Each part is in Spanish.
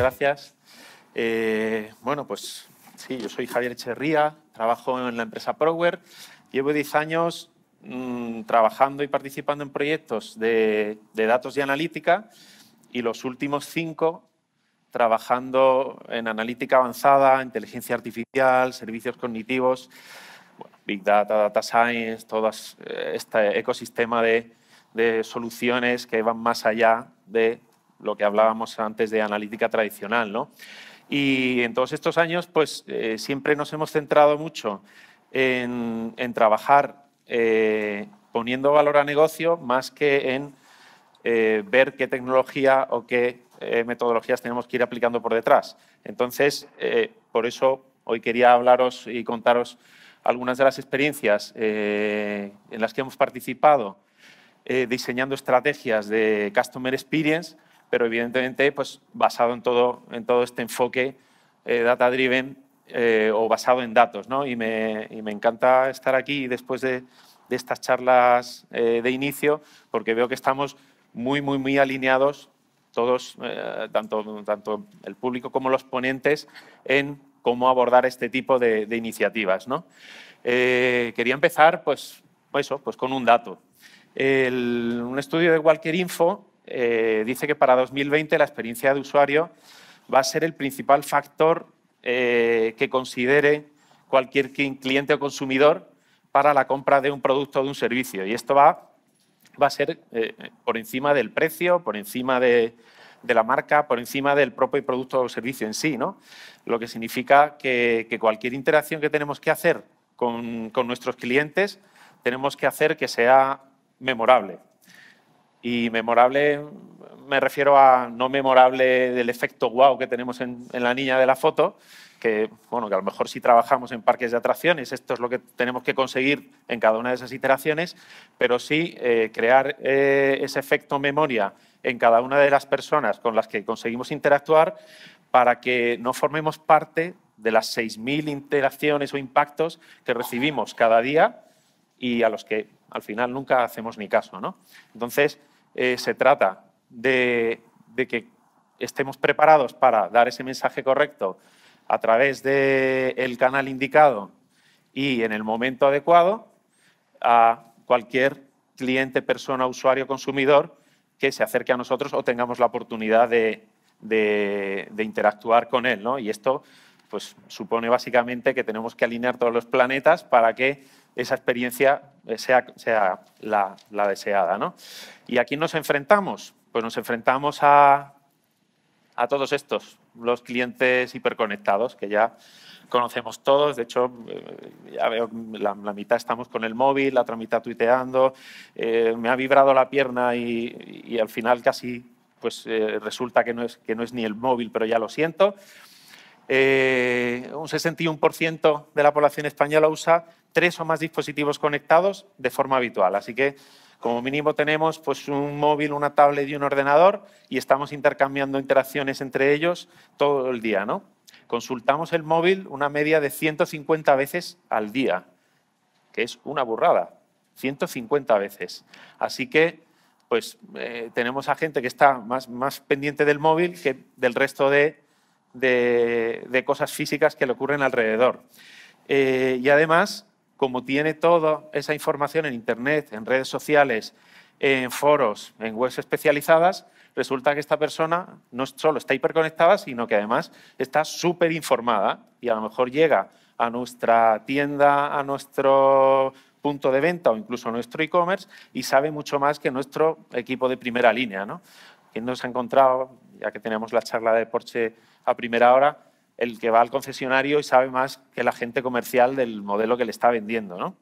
gracias. Eh, bueno, pues sí, yo soy Javier Echeverría, trabajo en la empresa Prower. Llevo 10 años mmm, trabajando y participando en proyectos de, de, datos y analítica y los últimos cinco trabajando en analítica avanzada, inteligencia artificial, servicios cognitivos, bueno, Big Data, Data Science, todo este ecosistema de, de soluciones que van más allá de lo que hablábamos antes de analítica tradicional. ¿no? Y en todos estos años, pues eh, siempre nos hemos centrado mucho en, en trabajar eh, poniendo valor a negocio más que en eh, ver qué tecnología o qué eh, metodologías tenemos que ir aplicando por detrás. Entonces, eh, por eso hoy quería hablaros y contaros algunas de las experiencias en las que hemos participado diseñando estrategias de Customer Experience pero evidentemente pues, basado en todo, en todo este enfoque eh, data-driven eh, o basado en datos. ¿no? Y, me, y, me, encanta estar aquí después de, de estas charlas eh, de inicio, porque veo que estamos muy, muy, muy alineados todos, eh, tanto, tanto el público como los ponentes, en cómo abordar este tipo de, iniciativas. ¿no? Quería empezar pues, eso, pues con un dato. Un estudio de Walker Info eh, dice que para 2020 la experiencia de usuario va a ser el principal factor eh, que considere cualquier cliente o consumidor para la compra de un producto o de un servicio. Y esto va, a ser eh, por encima del precio, por encima de, la marca, por encima del propio producto o servicio en sí. ¿no? Lo que significa que, que cualquier interacción que tenemos que hacer con, con nuestros clientes, tenemos que hacer que sea memorable. Y memorable me refiero a no memorable del efecto wow que tenemos en, la niña de la foto, que, bueno, que a lo mejor si trabajamos en parques de atracciones, esto es lo que tenemos que conseguir en cada una de esas iteraciones, pero sí eh, crear eh, ese efecto memoria en cada una de las personas con las que conseguimos interactuar para que no formemos parte de las 6.000 interacciones o impactos que recibimos cada día y a los que al final nunca hacemos ni caso. ¿no? Entonces, eh, se trata de, que estemos preparados para dar ese mensaje correcto a través del de canal indicado y en el momento adecuado a cualquier cliente, persona, usuario, consumidor que se acerque a nosotros o tengamos la oportunidad de, de, de interactuar con él. ¿no? Y esto pues, supone básicamente que tenemos que alinear todos los planetas para que esa experiencia sea, sea la, deseada. ¿no? ¿Y a quién nos enfrentamos? Pues nos enfrentamos a, a todos estos, los clientes hiperconectados, que ya conocemos todos. De hecho, eh, la, mitad estamos con el móvil, la otra mitad tuiteando. Eh, me ha vibrado la pierna y, al final casi pues, eh, resulta que no, es, que no es ni el móvil, pero ya lo siento. Eh, un 61% de la población española usa tres o más dispositivos conectados de forma habitual. Así que, como mínimo, tenemos pues, un móvil, una tablet y un ordenador y estamos intercambiando interacciones entre ellos todo el día. ¿no? Consultamos el móvil una media de 150 veces al día, que es una burrada. 150 veces. Así que, pues, eh, tenemos a gente que está más, más pendiente del móvil que del resto de de, cosas físicas que le ocurren alrededor. Eh, y además, como tiene toda esa información en Internet, en redes sociales, en foros, en webs especializadas, resulta que esta persona no solo está hiperconectada, sino que además está súper informada y a lo mejor llega a nuestra tienda, a nuestro punto de venta o incluso a nuestro e-commerce y sabe mucho más que nuestro equipo de primera línea. ¿no? ¿Quién nos ha encontrado, ya que tenemos la charla de Porsche a primera hora, el que va al concesionario y sabe más que la gente comercial del modelo que le está vendiendo. ¿no?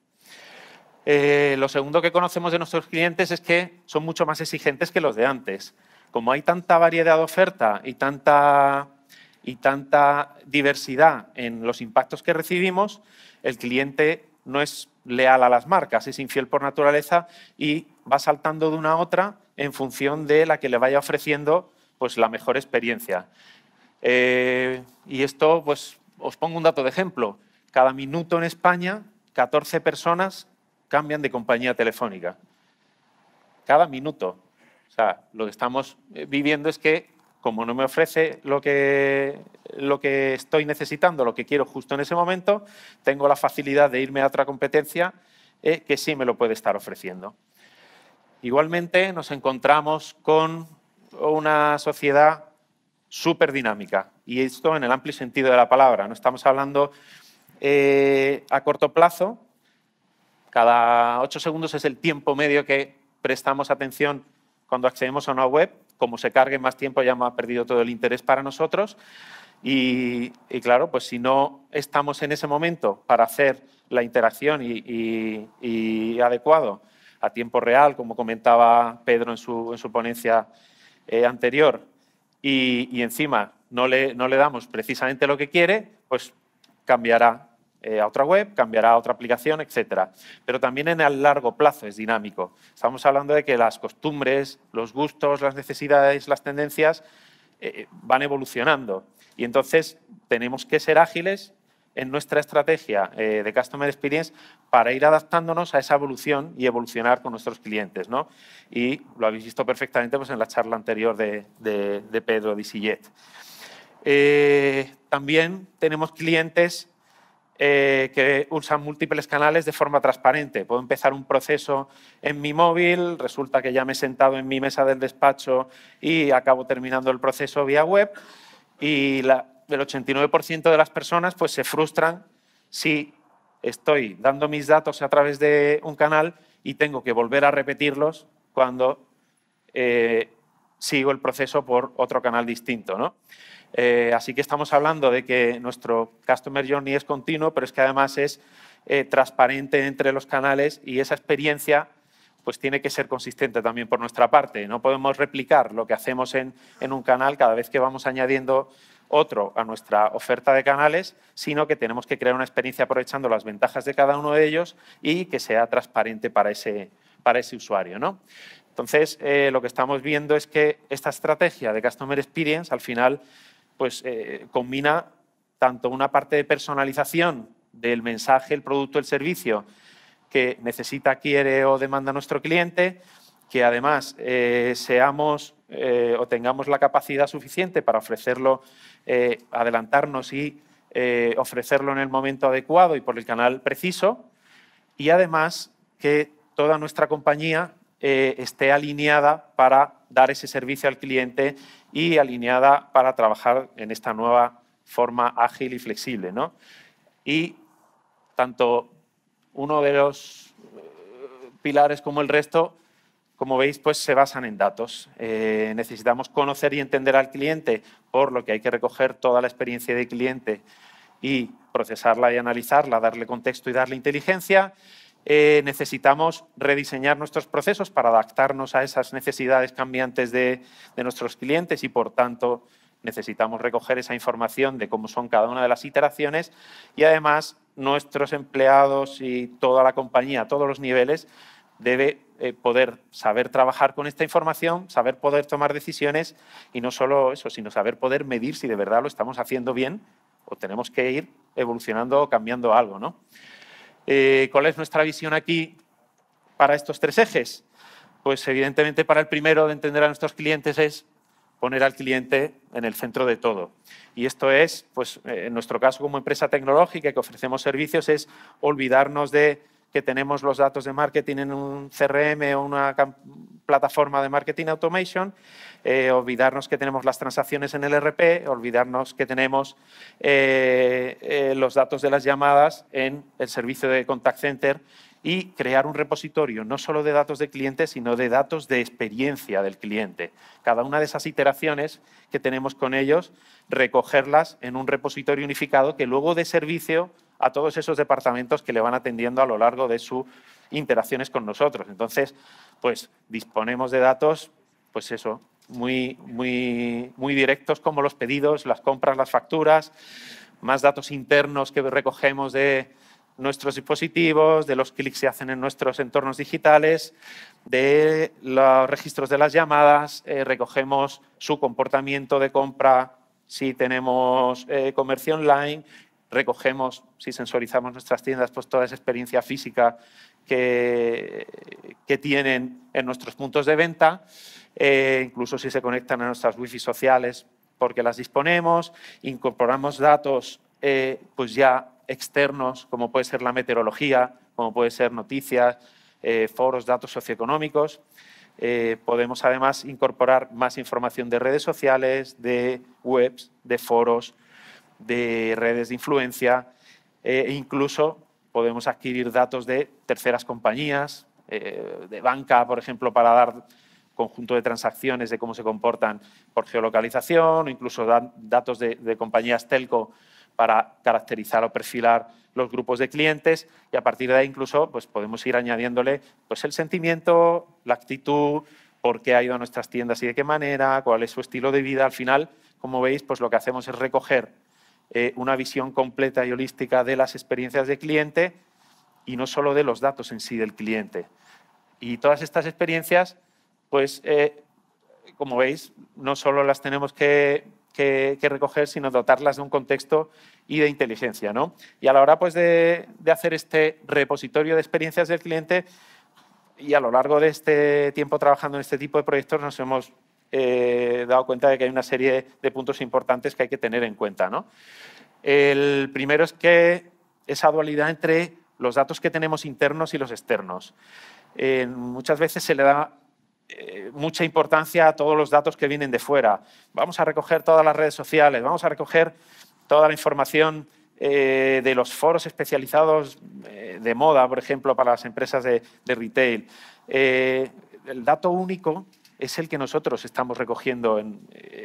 Eh, lo segundo que conocemos de nuestros clientes es que son mucho más exigentes que los de antes. Como hay tanta variedad de oferta y tanta, y tanta diversidad en los impactos que recibimos, el cliente no es leal a las marcas, es infiel por naturaleza y va saltando de una a otra en función de la que le vaya ofreciendo pues, la mejor experiencia. Eh, y esto, pues, os pongo un dato de ejemplo. Cada minuto en España, 14 personas cambian de compañía telefónica. Cada minuto. O sea, lo que estamos eh, viviendo es que como no me ofrece lo que, lo que estoy necesitando, lo que quiero justo en ese momento, tengo la facilidad de irme a otra competencia eh, que sí me lo puede estar ofreciendo. Igualmente nos encontramos con una sociedad súper dinámica y esto en el amplio sentido de la palabra. No estamos hablando eh, a corto plazo, cada ocho segundos es el tiempo medio que prestamos atención cuando accedemos a una web. Como se cargue más tiempo ya ha perdido todo el interés para nosotros. Y, claro, pues si no estamos en ese momento para hacer la interacción y, adecuado a tiempo real, como comentaba Pedro en su, en su ponencia eh, anterior, y, encima no le, no le damos precisamente lo que quiere, pues cambiará eh, a otra web, cambiará a otra aplicación, etc. Pero también en el largo plazo es dinámico. Estamos hablando de que las costumbres, los gustos, las necesidades, las tendencias eh, van evolucionando. Y entonces tenemos que ser ágiles en nuestra estrategia eh, de Customer Experience para ir adaptándonos a esa evolución y evolucionar con nuestros clientes. ¿no? Y lo habéis visto perfectamente pues, en la charla anterior de, Pedro Disillet. Eh, también tenemos clientes eh, que usan múltiples canales de forma transparente. Puedo empezar un proceso en mi móvil, resulta que ya me he sentado en mi mesa del despacho y acabo terminando el proceso vía web y la, el 89% de las personas pues, se frustran si estoy dando mis datos a través de un canal y tengo que volver a repetirlos cuando eh, sigo el proceso por otro canal distinto. ¿no? Eh, así que estamos hablando de que nuestro Customer Journey es continuo, pero es que además es eh, transparente entre los canales y esa experiencia pues tiene que ser consistente también por nuestra parte. No podemos replicar lo que hacemos en, en un canal cada vez que vamos añadiendo otro a nuestra oferta de canales, sino que tenemos que crear una experiencia aprovechando las ventajas de cada uno de ellos y que sea transparente para ese, para ese usuario. ¿no? Entonces, eh, lo que estamos viendo es que esta estrategia de Customer Experience al final pues, eh, combina tanto una parte de personalización del mensaje, el producto, el servicio que necesita, quiere o demanda nuestro cliente, que además eh, seamos o tengamos la capacidad suficiente para ofrecerlo eh, adelantarnos y eh, ofrecerlo en el momento adecuado y por el canal preciso. Y además que toda nuestra compañía eh, esté alineada para dar ese servicio al cliente y alineada para trabajar en esta nueva forma ágil y flexible. ¿no? Y tanto uno de los pilares como el resto como veis, pues se basan en datos. Eh, necesitamos conocer y entender al cliente, por lo que hay que recoger toda la experiencia del cliente y procesarla y analizarla, darle contexto y darle inteligencia. Eh, necesitamos rediseñar nuestros procesos para adaptarnos a esas necesidades cambiantes de, de nuestros clientes y, por tanto, necesitamos recoger esa información de cómo son cada una de las iteraciones y, además, nuestros empleados y toda la compañía, a todos los niveles, debe eh, poder saber trabajar con esta información, saber poder tomar decisiones y no solo eso, sino saber poder medir si de verdad lo estamos haciendo bien o tenemos que ir evolucionando o cambiando algo. ¿no? Eh, ¿Cuál es nuestra visión aquí para estos tres ejes? Pues evidentemente para el primero de entender a nuestros clientes es poner al cliente en el centro de todo. Y esto es, pues en nuestro caso como empresa tecnológica que ofrecemos servicios, es olvidarnos de que tenemos los datos de marketing en un CRM o una plataforma de marketing automation, eh, olvidarnos que tenemos las transacciones en el RP, olvidarnos que tenemos eh, eh, los datos de las llamadas en el servicio de contact center y crear un repositorio no solo de datos de clientes, sino de datos de experiencia del cliente. Cada una de esas iteraciones que tenemos con ellos, recogerlas en un repositorio unificado que luego dé servicio a todos esos departamentos que le van atendiendo a lo largo de sus interacciones con nosotros. Entonces, pues disponemos de datos, pues eso, muy, muy, muy directos como los pedidos, las compras, las facturas, más datos internos que recogemos de nuestros dispositivos, de los clics que se hacen en nuestros entornos digitales, de los registros de las llamadas, eh, recogemos su comportamiento de compra si tenemos eh, comercio online, recogemos, si sensorizamos nuestras tiendas, pues toda esa experiencia física que, que tienen en nuestros puntos de venta. eh, incluso si se conectan a nuestras wifi sociales porque las disponemos, incorporamos datos eh, pues ya externos, como puede ser la meteorología, como puede ser noticias, eh, foros, datos socioeconómicos. podemos además incorporar más información de redes sociales, de webs, de foros, de redes de influencia e incluso podemos adquirir datos de terceras compañías, de banca, por ejemplo, para dar conjunto de transacciones de cómo se comportan por geolocalización o incluso datos de, compañías telco para caracterizar o perfilar los grupos de clientes y a partir de ahí incluso pues podemos ir añadiéndole pues el sentimiento, la actitud, por qué ha ido a nuestras tiendas y de qué manera, cuál es su estilo de vida. Al final, como veis, pues lo que hacemos es recoger eh, una visión completa y holística de las experiencias de cliente y no solo de los datos en sí del cliente. Y todas estas experiencias pues eh, como veis, no solo las tenemos que, recoger, sino dotarlas de un contexto y de inteligencia. ¿no? Y a la hora pues, de, hacer este repositorio de experiencias del cliente, y a lo largo de este tiempo trabajando en este tipo de proyectos nos hemos eh, dado cuenta de que hay una serie de puntos importantes que hay que tener en cuenta. El primero es que esa dualidad entre los datos que tenemos internos y los externos. muchas veces se le da eh, mucha importancia a todos los datos que vienen de fuera. Vamos a recoger todas las redes sociales, vamos a recoger toda la información eh, de los foros especializados eh, de moda, por ejemplo, para las empresas de, retail. el dato único es el que nosotros estamos recogiendo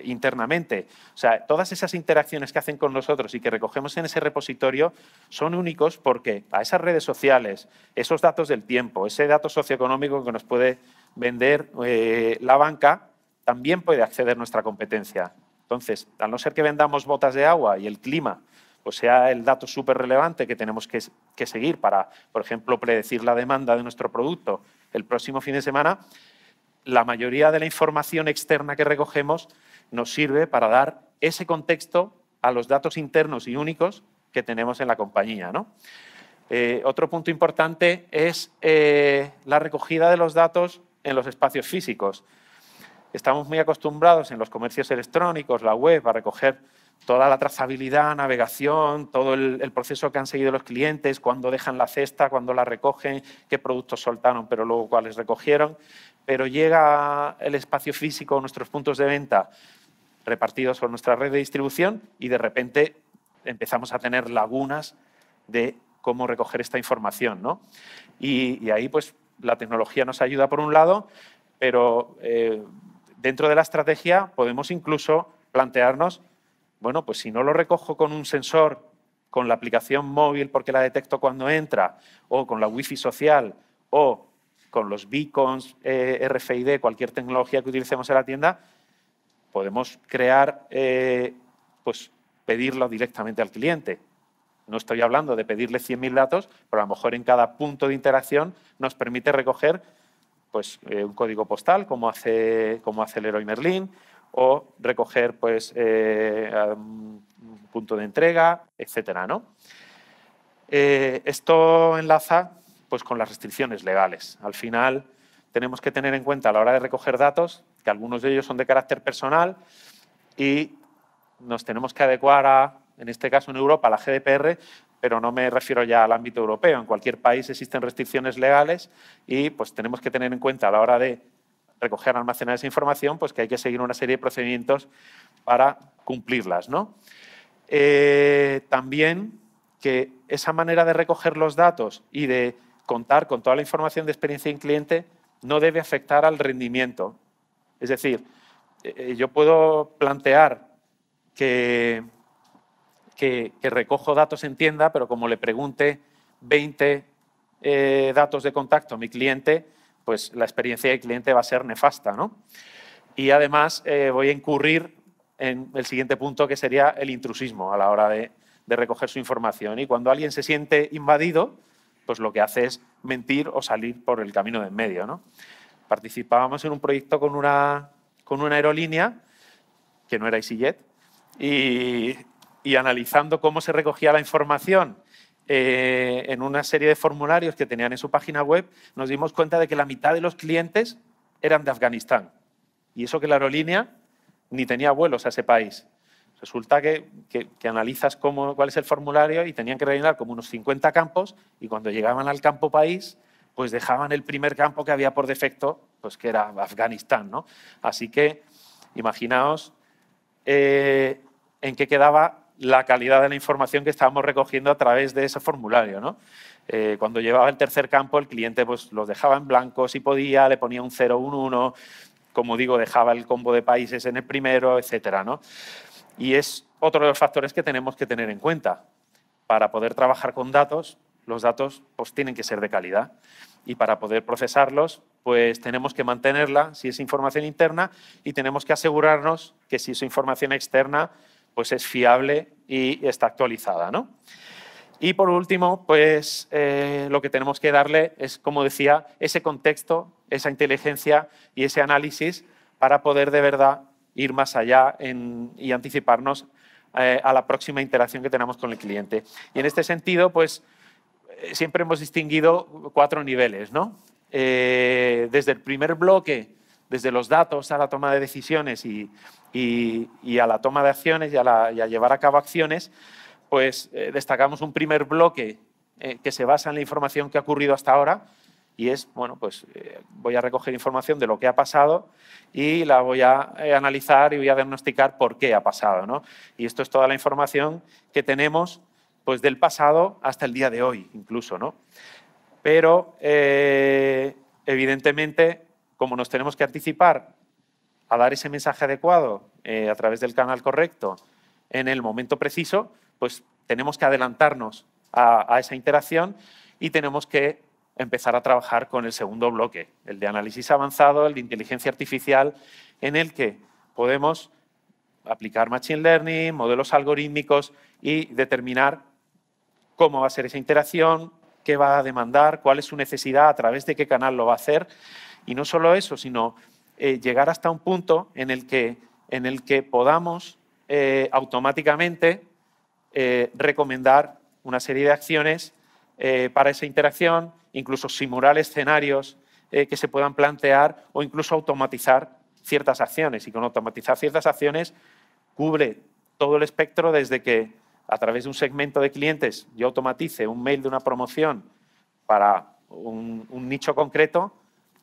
internamente. O sea, todas esas interacciones que hacen con nosotros y que recogemos en ese repositorio son únicos porque a esas redes sociales, esos datos del tiempo, ese dato socioeconómico que nos puede vender eh, la banca, también puede acceder nuestra competencia. Entonces, al no ser que vendamos botas de agua y el clima pues sea el dato súper relevante que tenemos que, que, seguir para, por ejemplo, predecir la demanda de nuestro producto el próximo fin de semana, la mayoría de la información externa que recogemos nos sirve para dar ese contexto a los datos internos y únicos que tenemos en la compañía. Eh, otro punto importante es eh, la recogida de los datos en los espacios físicos. Estamos muy acostumbrados en los comercios electrónicos, la web, a recoger toda la trazabilidad, navegación, todo el, proceso que han seguido los clientes, cuándo dejan la cesta, cuándo la recogen, qué productos soltaron, pero luego cuáles recogieron. Pero llega el espacio físico, nuestros puntos de venta repartidos por nuestra red de distribución y de repente empezamos a tener lagunas de cómo recoger esta información. ¿no? Y, ahí pues la tecnología nos ayuda por un lado, pero eh, dentro de la estrategia podemos incluso plantearnos, bueno, pues si no lo recojo con un sensor, con la aplicación móvil porque la detecto cuando entra, o con la wifi social, o con los beacons, eh, RFID, cualquier tecnología que utilicemos en la tienda, podemos crear, eh, pues pedirlo directamente al cliente. No estoy hablando de pedirle 100.000 datos, pero a lo mejor en cada punto de interacción nos permite recoger pues, eh, un código postal, como hace, como hace Leroy Merlin, o recoger pues, un punto de entrega, etc. ¿no? Esto enlaza pues, con las restricciones legales. Al final, tenemos que tener en cuenta a la hora de recoger datos que algunos de ellos son de carácter personal y nos tenemos que adecuar a en este caso en Europa, la GDPR, pero no me refiero ya al ámbito europeo. En cualquier país existen restricciones legales y pues tenemos que tener en cuenta a la hora de recoger, almacenar esa información, pues que hay que seguir una serie de procedimientos para cumplirlas. ¿no? Eh, también que esa manera de recoger los datos y de contar con toda la información de experiencia en cliente no debe afectar al rendimiento. Es decir, eh, yo puedo plantear que recojo datos en tienda, pero como le pregunte 20 eh, datos de contacto a mi cliente, pues la experiencia del cliente va a ser nefasta. ¿no? Y además eh, voy a incurrir en el siguiente punto, que sería el intrusismo a la hora de, recoger su información. Y cuando alguien se siente invadido, pues lo que hace es mentir o salir por el camino de en medio. Participábamos en un proyecto con una, con una aerolínea, que no era EasyJet, y y analizando cómo se recogía la información eh, en una serie de formularios que tenían en su página web, nos dimos cuenta de que la mitad de los clientes eran de Afganistán. Y eso que la aerolínea ni tenía vuelos a ese país. Resulta que, analizas cómo, cuál es el formulario y tenían que rellenar como unos 50 campos y cuando llegaban al campo país, pues dejaban el primer campo que había por defecto, pues que era Afganistán. ¿no? Así que imaginaos eh, en qué quedaba la calidad de la información que estábamos recogiendo a través de ese formulario. ¿no? Eh, cuando llevaba el tercer campo, el cliente pues, los dejaba en blanco si podía, le ponía un 0, un 1, como digo, dejaba el combo de países en el primero, etc. ¿no? Y es otro de los factores que tenemos que tener en cuenta. Para poder trabajar con datos, los datos pues, tienen que ser de calidad. Y para poder procesarlos, pues tenemos que mantenerla si es información interna y tenemos que asegurarnos que si es información externa, pues es fiable y está actualizada. ¿no? Y por último, pues eh, lo que tenemos que darle es, como decía, ese contexto, esa inteligencia y ese análisis para poder de verdad ir más allá y anticiparnos eh, a la próxima interacción que tenemos con el cliente. Y en este sentido, pues eh, siempre hemos distinguido cuatro niveles, ¿no? desde el primer bloque, desde los datos a la toma de decisiones y, a la toma de acciones y a llevar a cabo acciones, pues eh, destacamos un primer bloque eh, que se basa en la información que ha ocurrido hasta ahora y es, bueno, pues eh, voy a recoger información de lo que ha pasado y la voy a analizar y voy a diagnosticar por qué ha pasado, ¿no? Y esto es toda la información que tenemos pues del pasado hasta el día de hoy, incluso, ¿no? Pero, evidentemente, como nos tenemos que anticipar a dar ese mensaje adecuado a través del canal correcto en el momento preciso, pues tenemos que adelantarnos a, esa interacción y tenemos que empezar a trabajar con el segundo bloque, el de análisis avanzado, el de inteligencia artificial, en el que podemos aplicar Machine Learning, modelos algorítmicos y determinar cómo va a ser esa interacción, qué va a demandar, cuál es su necesidad, a través de qué canal lo va a hacer. Y no solo eso, sino eh, llegar hasta un punto en el que, en el que podamos eh, automáticamente eh, recomendar una serie de acciones para esa interacción, incluso simular escenarios eh, que se puedan plantear o incluso automatizar ciertas acciones. Y con automatizar ciertas acciones cubre todo el espectro desde que a través de un segmento de clientes yo automatice un mail de una promoción para un, nicho concreto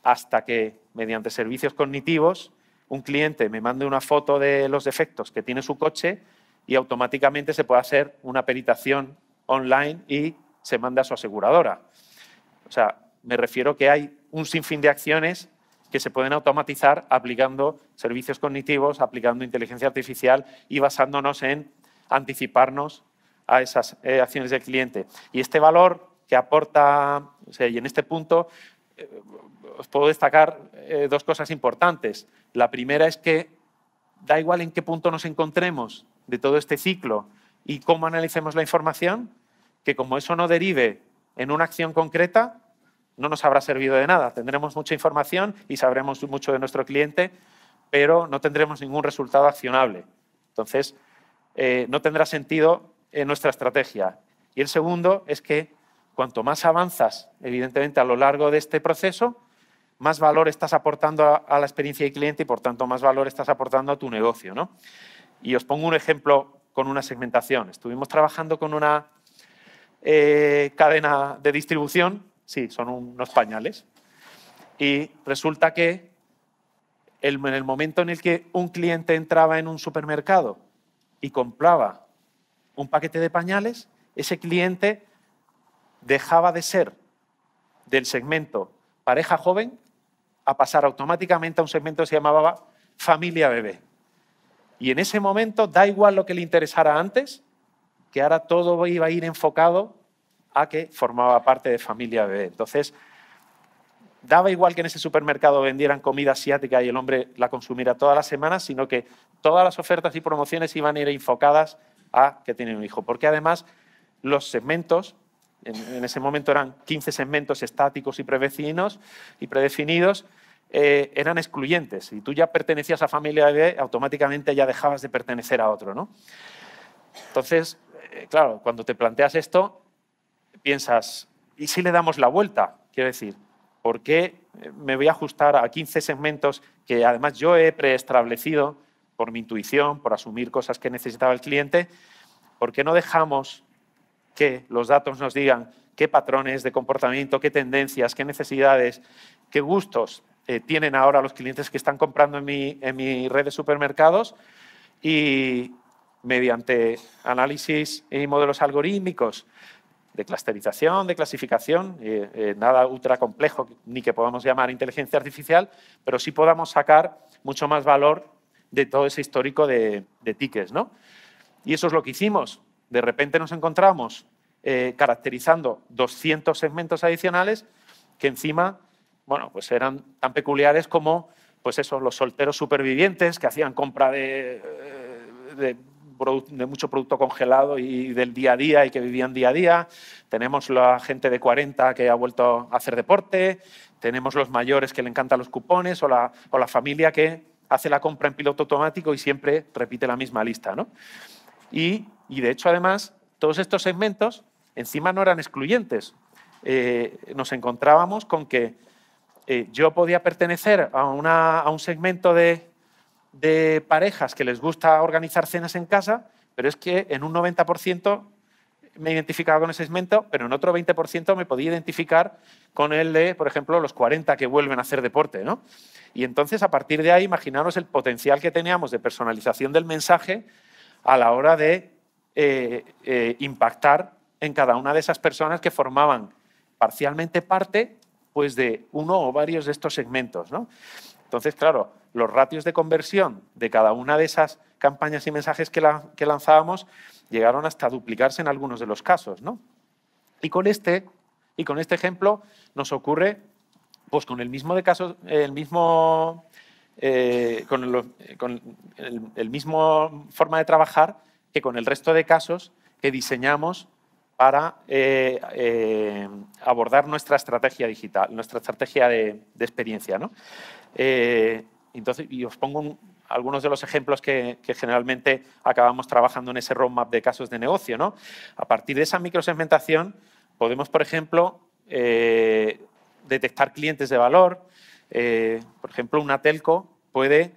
hasta que mediante servicios cognitivos un cliente me mande una foto de los defectos que tiene su coche y automáticamente se puede hacer una peritación online y se manda a su aseguradora. O sea, me refiero que hay un sinfín de acciones que se pueden automatizar aplicando servicios cognitivos, aplicando inteligencia artificial y basándonos en anticiparnos a esas eh, acciones del cliente. Y este valor que aporta, y en este punto eh, os puedo destacar eh, dos cosas importantes. La primera es que da igual en qué punto nos encontremos de todo este ciclo y cómo analicemos la información, que como eso no derive en una acción concreta, no nos habrá servido de nada. Tendremos mucha información y sabremos mucho de nuestro cliente, pero no tendremos ningún resultado accionable. Entonces, eh, no tendrá sentido en nuestra estrategia. Y el segundo es que cuanto más avanzas, evidentemente, a lo largo de este proceso, más valor estás aportando a, a la experiencia del cliente y, por tanto, más valor estás aportando a tu negocio. ¿no? Y os pongo un ejemplo con una segmentación. Estuvimos trabajando con una eh, cadena de distribución, sí, son unos pañales, y resulta que en el momento en el que un cliente entraba en un supermercado y compraba un paquete de pañales, ese cliente dejaba de ser del segmento pareja joven a pasar automáticamente a un segmento que se llamaba familia bebé. Y en ese momento da igual lo que le interesara antes, que ahora todo iba a ir enfocado a que formaba parte de familia bebé. Entonces, daba igual que en ese supermercado vendieran comida asiática y el hombre la consumiera todas las semanas, sino que todas las ofertas y promociones iban a ir enfocadas a que tiene un hijo. Porque además los segmentos, en, ese momento eran 15 segmentos estáticos y predefinidos, y predefinidos eh, eran excluyentes. Si tú ya pertenecías a familia bebé, automáticamente ya dejabas de pertenecer a otro. ¿no? Entonces, eh, claro, cuando te planteas esto, piensas, ¿y si le damos la vuelta? Quiero decir, ¿por qué me voy a ajustar a 15 segmentos que además yo he preestablecido por mi intuición, por asumir cosas que necesitaba el cliente, ¿por qué no dejamos que los datos nos digan qué patrones de comportamiento, qué tendencias, qué necesidades, qué gustos eh, tienen ahora los clientes que están comprando en mi, en mi red de supermercados y mediante análisis y modelos algorítmicos de clusterización, de clasificación, eh, eh, nada ultra complejo ni que podamos llamar inteligencia artificial, pero sí podamos sacar mucho más valor de todo ese histórico de, tickets. ¿no? Y eso es lo que hicimos. De repente nos encontramos eh, caracterizando 200 segmentos adicionales que encima bueno, pues eran tan peculiares como pues eso, los solteros supervivientes que hacían compra de, de de mucho producto congelado y del día a día y que vivían día a día. Tenemos la gente de 40 que ha vuelto a hacer deporte. Tenemos los mayores que le encantan los cupones o la, o la familia que hace la compra en piloto automático y siempre repite la misma lista. ¿no? Y, y, de hecho, además, todos estos segmentos encima no eran excluyentes. Eh, nos encontrábamos con que eh, yo podía pertenecer a, una, a un segmento de, de parejas que les gusta organizar cenas en casa, pero es que en un 90% me identificaba con ese segmento, pero en otro 20% me podía identificar con el de, por ejemplo, los 40 que vuelven a hacer deporte. ¿no? Y entonces, a partir de ahí, imaginaros el potencial que teníamos de personalización del mensaje a la hora de eh, eh, impactar en cada una de esas personas que formaban parcialmente parte pues, de uno o varios de estos segmentos. ¿no? Entonces, claro, los ratios de conversión de cada una de esas campañas y mensajes que, lanzábamos llegaron hasta duplicarse en algunos de los casos. ¿no? Y, con este, y con este ejemplo nos ocurre pues, con el mismo de casos, el mismo, eh, con, el, mismo forma de trabajar que con el resto de casos que diseñamos para eh, eh, abordar nuestra estrategia digital, nuestra estrategia de, de experiencia. ¿no? Eh, entonces, y os pongo algunos de los ejemplos que, generalmente acabamos trabajando en ese roadmap de casos de negocio. ¿no? A partir de esa microsegmentación podemos, por ejemplo, eh, detectar clientes de valor. Eh, por ejemplo, una telco puede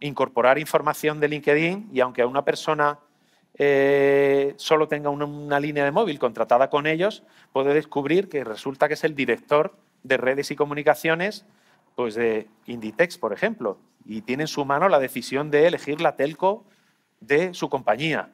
incorporar información de LinkedIn y aunque una persona solo tenga una, una, línea de móvil contratada con ellos, puede descubrir que resulta que es el director de redes y comunicaciones pues de Inditex, por ejemplo, y tiene en su mano la decisión de elegir la telco de su compañía.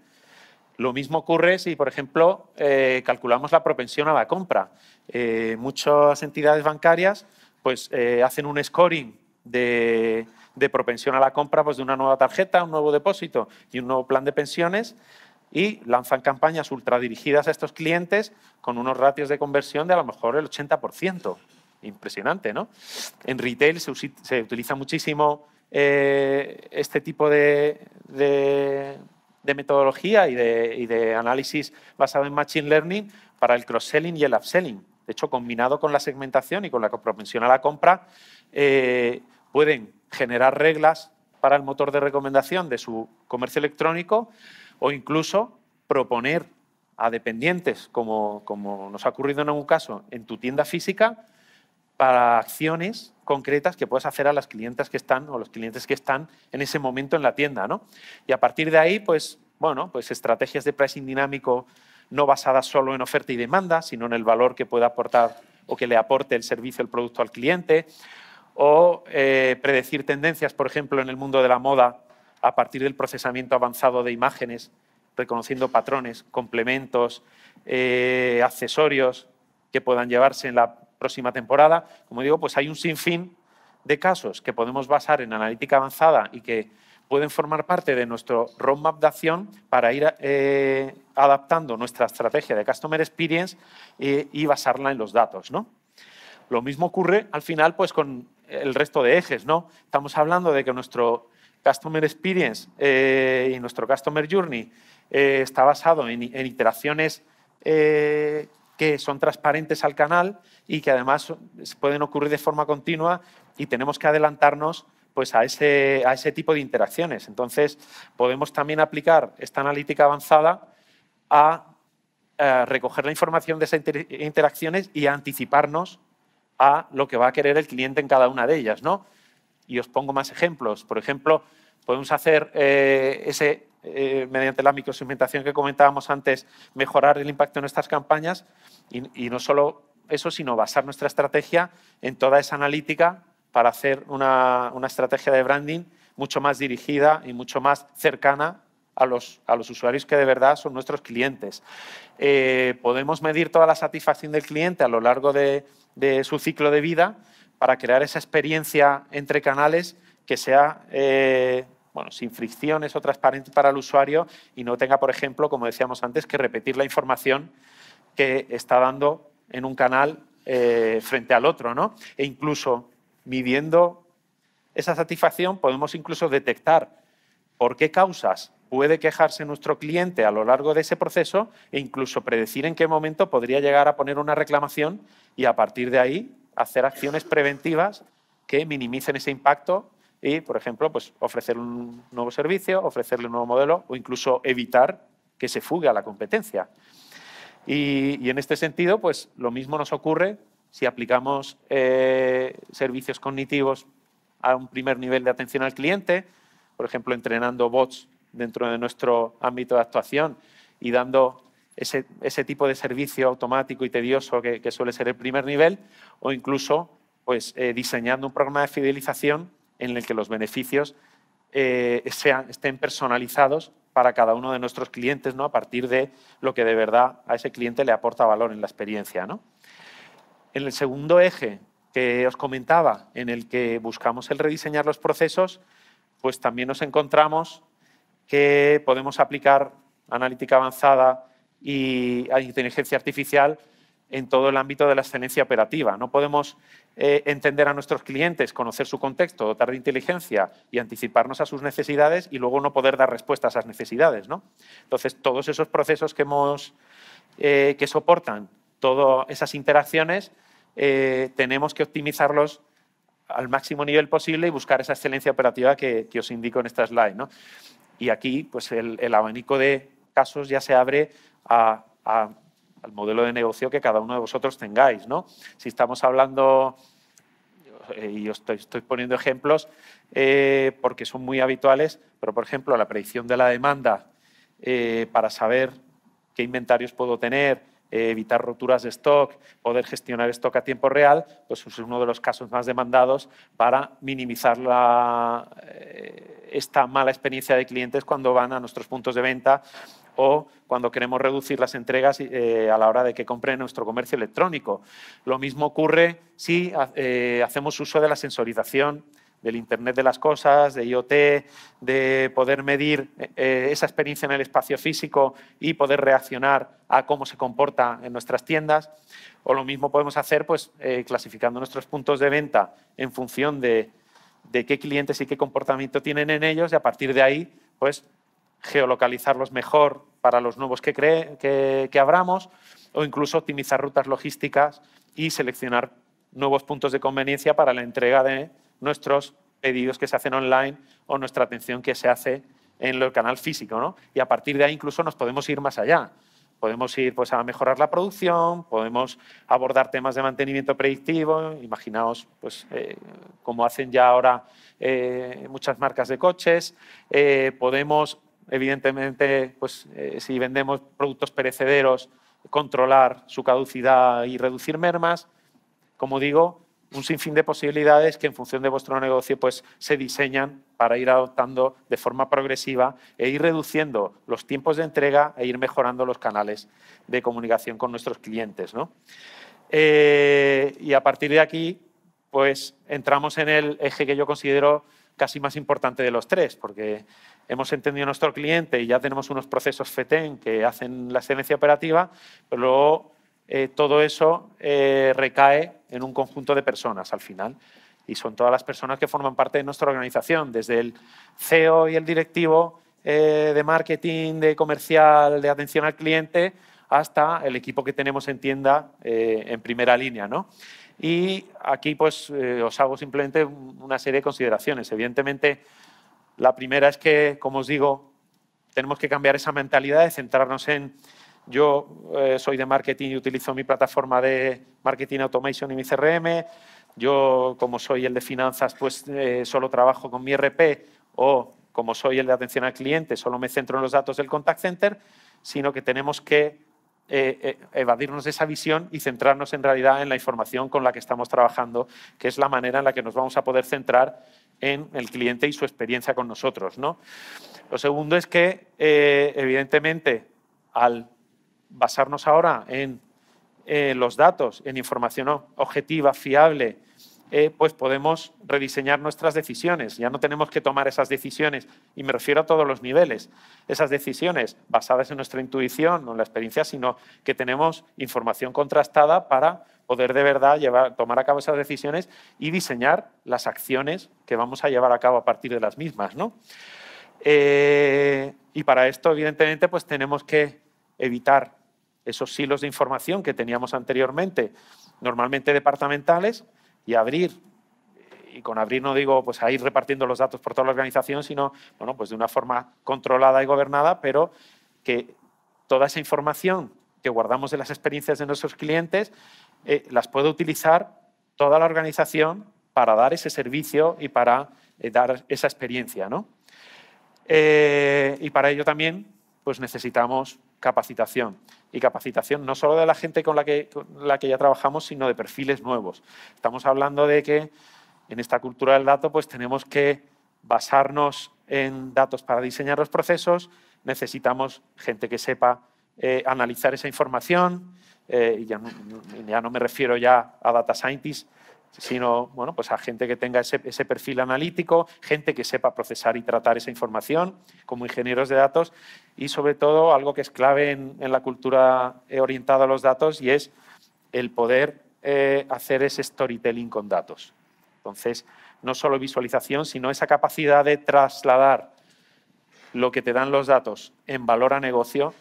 Lo mismo ocurre si, por ejemplo, eh, calculamos la propensión a la compra. Eh, muchas entidades bancarias pues, eh, hacen un scoring de, propensión a la compra pues, de una nueva tarjeta, un nuevo depósito y un nuevo plan de pensiones y lanzan campañas ultradirigidas a estos clientes con unos ratios de conversión de a lo mejor el 80% impresionante, ¿no? En retail se, utiliza muchísimo eh, este tipo de, metodología y de, análisis basado en Machine Learning para el cross-selling y el upselling. De hecho, combinado con la segmentación y con la propensión a la compra, eh, pueden generar reglas para el motor de recomendación de su comercio electrónico o incluso proponer a dependientes, como, como nos ha ocurrido en algún caso, en tu tienda física, para acciones concretas que puedes hacer a las clientes que están o los clientes que están en ese momento en la tienda. ¿no? Y a partir de ahí, pues, bueno, pues estrategias de pricing dinámico no basadas solo en oferta y demanda, sino en el valor que pueda aportar o que le aporte el servicio, el producto al cliente, o eh, predecir tendencias, por ejemplo, en el mundo de la moda a partir del procesamiento avanzado de imágenes, reconociendo patrones, complementos, eh, accesorios que puedan llevarse en la próxima temporada. Como digo, pues hay un sinfín de casos que podemos basar en analítica avanzada y que pueden formar parte de nuestro roadmap de acción para ir eh, adaptando nuestra estrategia de Customer Experience y, basarla en los datos. Lo mismo ocurre al final pues, con el resto de ejes. ¿no? Estamos hablando de que nuestro Customer Experience eh, y nuestro Customer Journey eh, está basado en, en iteraciones que son transparentes al canal y que además pueden ocurrir de forma continua y tenemos que adelantarnos pues, a, ese, a ese tipo de interacciones. Entonces, podemos también aplicar esta analítica avanzada a, recoger la información de esas interacciones y anticiparnos a lo que va a querer el cliente en cada una de ellas. ¿no? Y os pongo más ejemplos. Por ejemplo, podemos hacer eh, ese, eh, mediante la microsegmentación que comentábamos antes, mejorar el impacto en nuestras campañas y, no solo eso, sino basar nuestra estrategia en toda esa analítica para hacer una, una estrategia de branding mucho más dirigida y mucho más cercana a los, a los, usuarios que de verdad son nuestros clientes. Eh, podemos medir toda la satisfacción del cliente a lo largo de, su ciclo de vida para crear esa experiencia entre canales que sea eh, sin fricciones o transparente para el usuario y no tenga, por ejemplo, como decíamos antes, que repetir la información que está dando en un canal eh, frente al otro. ¿no? E incluso midiendo esa satisfacción podemos incluso detectar por qué causas puede quejarse nuestro cliente a lo largo de ese proceso e incluso predecir en qué momento podría llegar a poner una reclamación y a partir de ahí hacer acciones preventivas que minimicen ese impacto y, por ejemplo, pues ofrecer un nuevo servicio, ofrecerle un nuevo modelo o incluso evitar que se fugue a la competencia. Y, en este sentido, pues lo mismo nos ocurre si aplicamos eh, servicios cognitivos a un primer nivel de atención al cliente, por ejemplo, entrenando bots dentro de nuestro ámbito de actuación y dando ese, tipo de servicio automático y tedioso que, suele ser el primer nivel, o incluso pues, eh, diseñando un programa de fidelización en el que los beneficios eh, sean, estén personalizados para cada uno de nuestros clientes, ¿no? a partir de lo que de verdad a ese cliente le aporta valor en la experiencia. ¿no? En el segundo eje que os comentaba, en el que buscamos el rediseñar los procesos, pues también nos encontramos que podemos aplicar analítica avanzada y inteligencia artificial en todo el ámbito de la excelencia operativa. No podemos eh, entender a nuestros clientes, conocer su contexto, dotar de inteligencia y anticiparnos a sus necesidades y luego no poder dar respuesta a esas necesidades. ¿no? Entonces, todos esos procesos que, hemos, eh, que soportan todas esas interacciones eh, tenemos que optimizarlos al máximo nivel posible y buscar esa excelencia operativa que, os indico en esta slide. ¿no? Y aquí pues el, abanico de casos ya se abre al modelo de negocio que cada uno de vosotros tengáis. ¿no? Si estamos hablando, eh, y os estoy, poniendo ejemplos eh, porque son muy habituales, pero por ejemplo la predicción de la demanda para saber qué inventarios puedo tener, eh, evitar roturas de stock, poder gestionar stock a tiempo real, pues es uno de los casos más demandados para minimizar eh, esta mala experiencia de clientes cuando van a nuestros puntos de venta o cuando queremos reducir las entregas eh, a la hora de que compren nuestro comercio electrónico. Lo mismo ocurre si hacemos uso de la sensorización del Internet de las Cosas, de IoT, de poder medir eh, esa experiencia en el espacio físico y poder reaccionar a cómo se comporta en nuestras tiendas. O lo mismo podemos hacer pues, eh, clasificando nuestros puntos de venta en función de, qué clientes y qué comportamiento tienen en ellos y a partir de ahí pues, geolocalizarlos mejor para los nuevos que, que, que abramos o incluso optimizar rutas logísticas y seleccionar nuevos puntos de conveniencia para la entrega de nuestros pedidos que se hacen online o nuestra atención que se hace en el canal físico. ¿no? Y a partir de ahí incluso nos podemos ir más allá. Podemos ir pues, a mejorar la producción, podemos abordar temas de mantenimiento predictivo, imaginaos pues, eh, como hacen ya ahora eh, muchas marcas de coches, eh, podemos evidentemente, pues, si vendemos productos perecederos, controlar su caducidad y reducir mermas. Como digo, un sinfín de posibilidades que en función de vuestro negocio pues, se diseñan para ir adoptando de forma progresiva e ir reduciendo los tiempos de entrega e ir mejorando los canales de comunicación con nuestros clientes. Eh, y a partir de aquí, pues entramos en el eje que yo considero casi más importante de los tres, porque hemos entendido a nuestro cliente y ya tenemos unos procesos FETEN que hacen la excelencia operativa, pero luego eh, todo eso eh, recae en un conjunto de personas al final. Y son todas las personas que forman parte de nuestra organización, desde el CEO y el directivo eh, de marketing, de comercial, de atención al cliente, hasta el equipo que tenemos en tienda en primera línea. ¿no? Y aquí pues, os hago simplemente una serie de consideraciones. Evidentemente, la primera es que, como os digo, tenemos que cambiar esa mentalidad de centrarnos en yo eh, soy de marketing y utilizo mi plataforma de marketing automation y mi CRM. Yo, como soy el de finanzas, pues eh, solo trabajo con mi RP o como soy el de atención al cliente, solo me centro en los datos del contact center, sino que tenemos que eh, evadirnos de esa visión y centrarnos en realidad en la información con la que estamos trabajando, que es la manera en la que nos vamos a poder centrar en el cliente y su experiencia con nosotros. ¿no? Lo segundo es que, evidentemente, al basarnos ahora en eh, los datos, en información objetiva, fiable, eh, pues podemos rediseñar nuestras decisiones. Ya no tenemos que tomar esas decisiones, y me refiero a todos los niveles, esas decisiones basadas en nuestra intuición o en la experiencia, sino que tenemos información contrastada para poder de verdad llevar, tomar a cabo esas decisiones y diseñar las acciones que vamos a llevar a cabo a partir de las mismas. ¿no? Eh, y para esto, evidentemente, pues tenemos que evitar esos silos de información que teníamos anteriormente, normalmente departamentales, y abrir, y con abrir no digo pues a ir repartiendo los datos por toda la organización, sino bueno, pues de una forma controlada y gobernada, pero que toda esa información que guardamos de las experiencias de nuestros clientes eh, las puede utilizar toda la organización para dar ese servicio y para eh, dar esa experiencia. ¿no? Eh, y para ello también pues necesitamos capacitación. Y capacitación no solo de la gente con la, que, la que ya trabajamos, sino de perfiles nuevos. Estamos hablando de que en esta cultura del dato pues tenemos que basarnos en datos para diseñar los procesos, necesitamos gente que sepa eh, analizar esa información, eh, y ya ya no me refiero ya a data scientists, sino bueno, pues a gente que tenga ese, perfil analítico, gente que sepa procesar y tratar esa información como ingenieros de datos y sobre todo algo que es clave en, la cultura orientada a los datos y es el poder eh, hacer ese storytelling con datos. Entonces, no solo visualización, sino esa capacidad de trasladar lo que te dan los datos en valor a negocio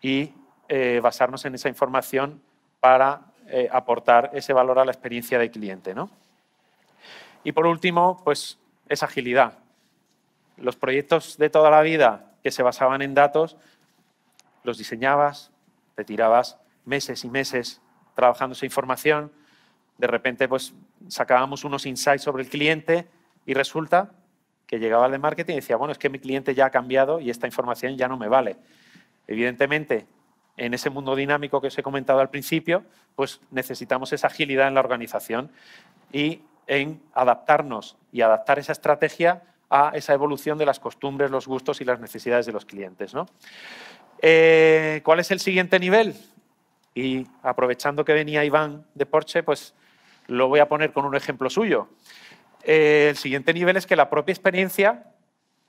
y eh, basarnos en esa información para eh, aportar ese valor a la experiencia del cliente. ¿no? Y por último, pues es agilidad. Los proyectos de toda la vida que se basaban en datos, los diseñabas, te tirabas meses y meses trabajando esa información, de repente pues sacábamos unos insights sobre el cliente y resulta que llegaba el de marketing y decía, bueno, es que mi cliente ya ha cambiado y esta información ya no me vale. Evidentemente, en ese mundo dinámico que os he comentado al principio, pues necesitamos esa agilidad en la organización y en adaptarnos y adaptar esa estrategia a esa evolución de las costumbres, los gustos y las necesidades de los clientes. Eh, ¿Cuál es el siguiente nivel? Y aprovechando que venía Iván de Porsche, pues lo voy a poner con un ejemplo suyo. Eh, el siguiente nivel es que la propia experiencia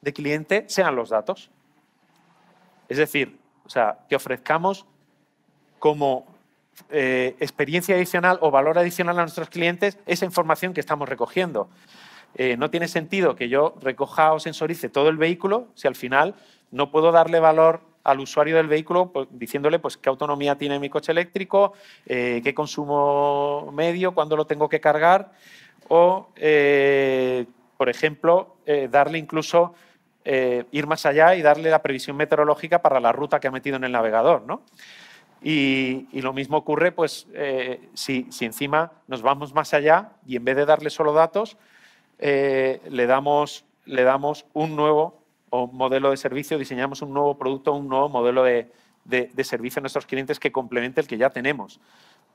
de cliente sean los datos. Es decir, o sea, que ofrezcamos como eh, experiencia adicional o valor adicional a nuestros clientes esa información que estamos recogiendo. Eh, no tiene sentido que yo recoja o sensorice todo el vehículo si al final no puedo darle valor al usuario del vehículo pues, diciéndole pues, qué autonomía tiene mi coche eléctrico, eh, qué consumo medio, cuándo lo tengo que cargar o, por ejemplo, darle incluso eh, ir más allá y darle la previsión meteorológica para la ruta que ha metido en el navegador. ¿no? Y, lo mismo ocurre pues, eh, si, encima nos vamos más allá y en vez de darle solo datos, eh, le, damos, le damos un nuevo modelo de servicio, diseñamos un nuevo producto, un nuevo modelo de, servicio a nuestros clientes que complemente el que ya tenemos.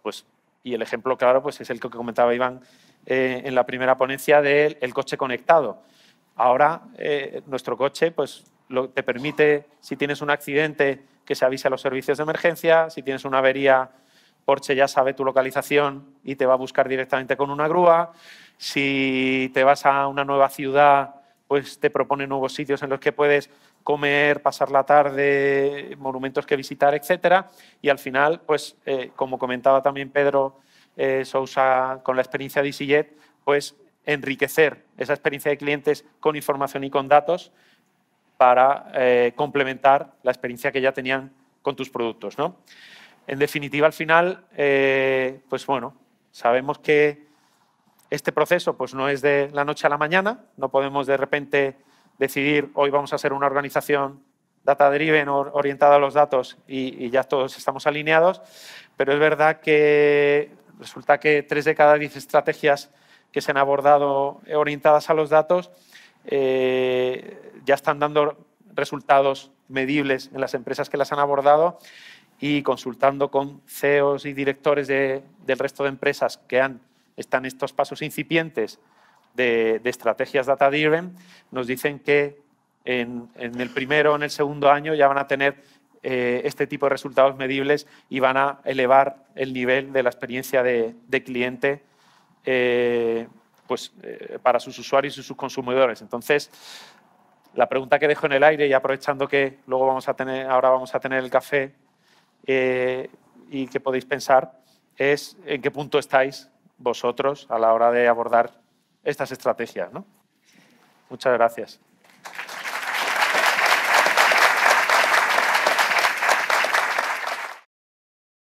Pues, y el ejemplo claro pues, es el que comentaba Iván en la primera ponencia del coche conectado. Ahora eh, nuestro coche pues, te permite, si tienes un accidente, que se avise a los servicios de emergencia, si tienes una avería, Porsche ya sabe tu localización y te va a buscar directamente con una grúa, si te vas a una nueva ciudad, pues te propone nuevos sitios en los que puedes comer, pasar la tarde, monumentos que visitar, etcétera. Y al final, pues eh, como comentaba también Pedro eh, Sousa con la experiencia de EasyJet, pues enriquecer esa experiencia de clientes con información y con datos para eh, complementar la experiencia que ya tenían con tus productos. ¿no? En definitiva, al final, eh, pues bueno, sabemos que este proceso pues no es de la noche a la mañana, no podemos de repente decidir hoy vamos a ser una organización data driven orientada a los datos y, ya todos estamos alineados, pero es verdad que resulta que tres de cada diez estrategias que se han abordado orientadas a los datos eh, ya están dando resultados medibles en las empresas que las han abordado y consultando con CEOs y directores del resto de empresas que han, están en estos pasos incipientes de, estrategias data-driven, nos dicen que en, el primero o en el segundo año ya van a tener eh, este tipo de resultados medibles y van a elevar el nivel de la experiencia de, cliente eh, pues, eh, para sus usuarios y sus consumidores. Entonces, la pregunta que dejo en el aire y aprovechando que luego vamos a tener, ahora vamos a tener el café y que podéis pensar es en qué punto estáis vosotros a la hora de abordar estas estrategias. Muchas gracias.